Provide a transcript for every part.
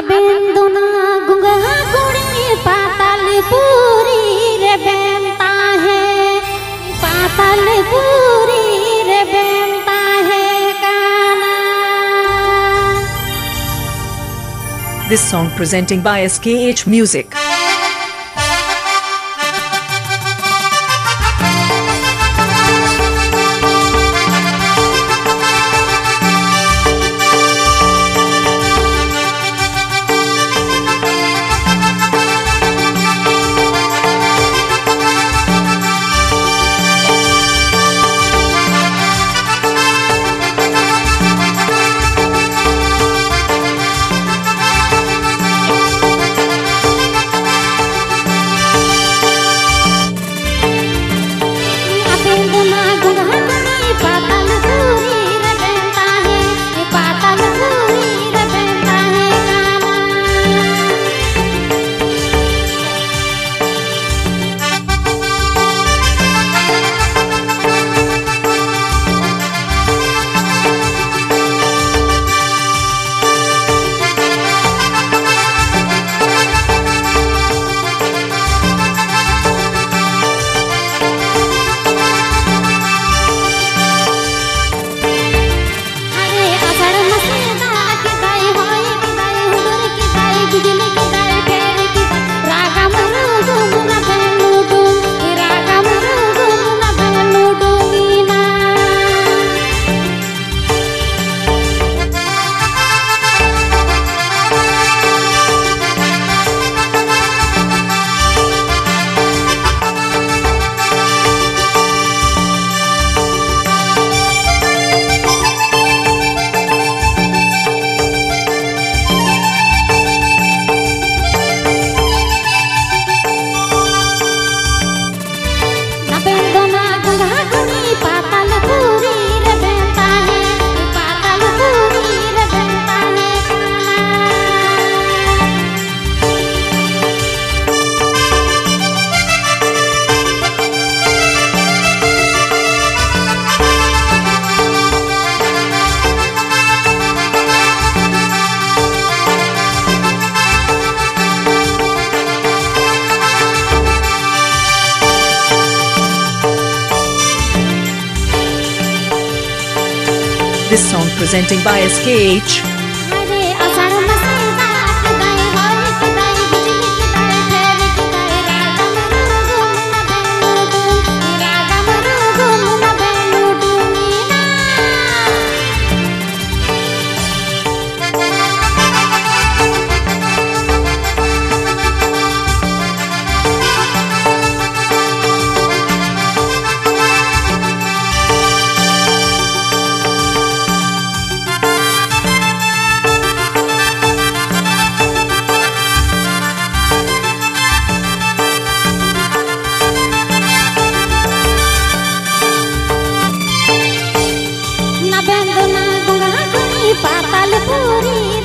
আবেন দোনা গুঙ্গা গুড়ি পাতাল পুরি রে বেমতা হে পাতাল পুরি रे बेमता है काना This song presenting by SKH Music This song presenting by SKH Kanggo nang tunggal kuni patal puri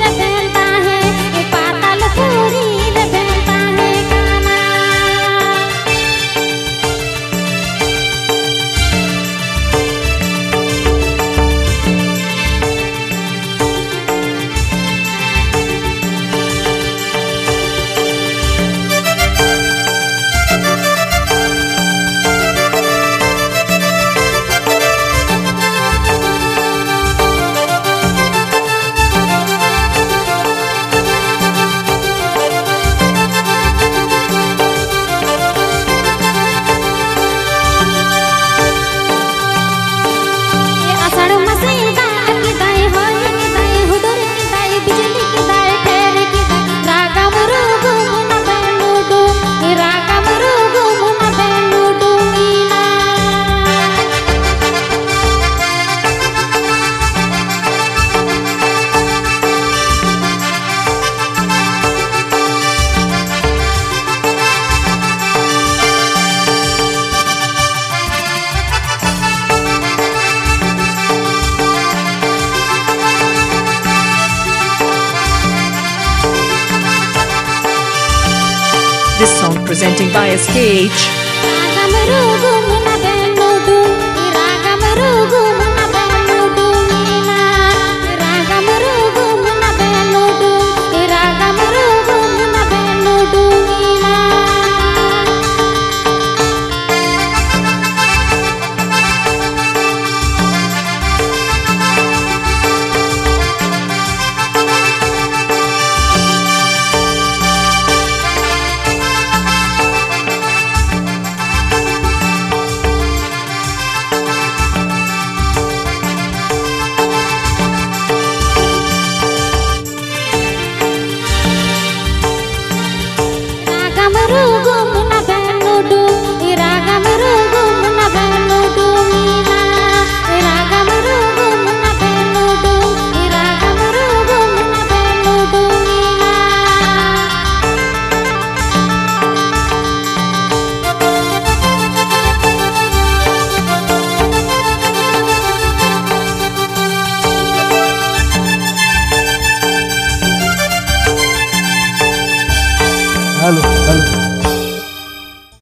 presenting by Cage.